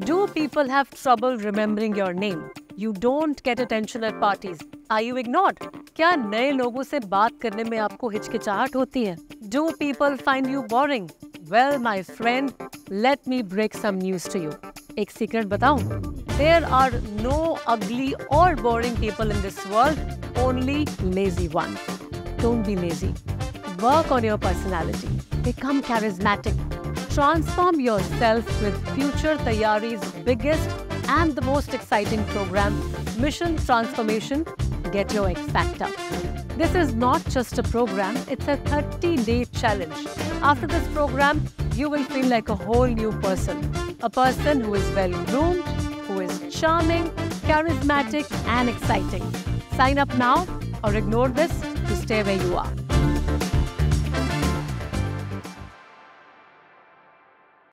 Do people have trouble remembering your name? You don't get attention at parties. Are you ignored? क्या नए लोगों से बात करने में आपको हिचकिचाहट होती है Do people find you boring? Well, my friend, let me break some news to you. एक सीक्रेट बताऊं? There are no ugly or boring people in this world, only lazy ones. Don't be lazy. Work on your personality. Become charismatic. Transform yourself with Future Tayari's biggest and the most exciting program, Mission Transformation Get Your X Factor. This is not just a program, it's a 30 day challenge. After this program, you will feel like a whole new person. A person who is well groomed, who is charming, charismatic, and exciting. Sign up now or ignore this to stay where you are.